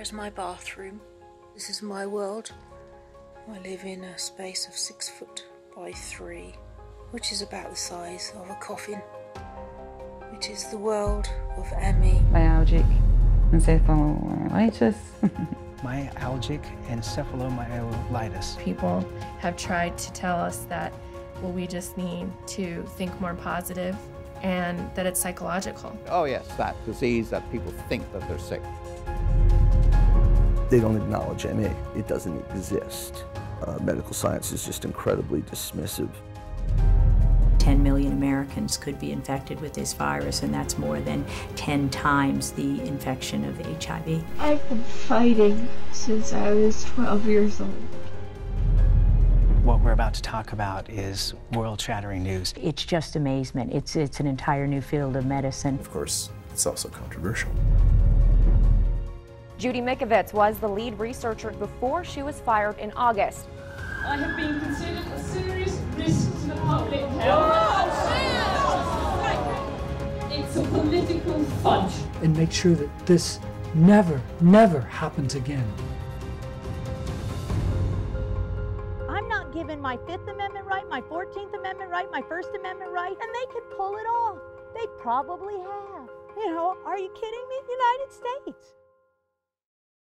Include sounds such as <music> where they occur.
is my bathroom. This is my world. I live in a space of six foot by three, which is about the size of a coffin. It is the world of ME. Myalgic encephalitis. <laughs> myalgic encephalomyelitis. People have tried to tell us that, well, we just need to think more positive and that it's psychological. Oh, yes, that disease that people think that they're sick. They don't acknowledge ME. It doesn't exist. Uh, medical science is just incredibly dismissive. 10 million Americans could be infected with this virus, and that's more than 10 times the infection of HIV. I've been fighting since I was 12 years old. What we're about to talk about is world-shattering news. It's just amazement. It's, it's an entire new field of medicine. Of course, it's also controversial. Judy Mikovits was the lead researcher before she was fired in August. I have been considered a serious risk to the public health. It's a political fudge. And make sure that this never, never happens again. I'm not given my Fifth Amendment right, my 14th Amendment right, my First Amendment right, and they could pull it off. They probably have. You know, are you kidding me? United States.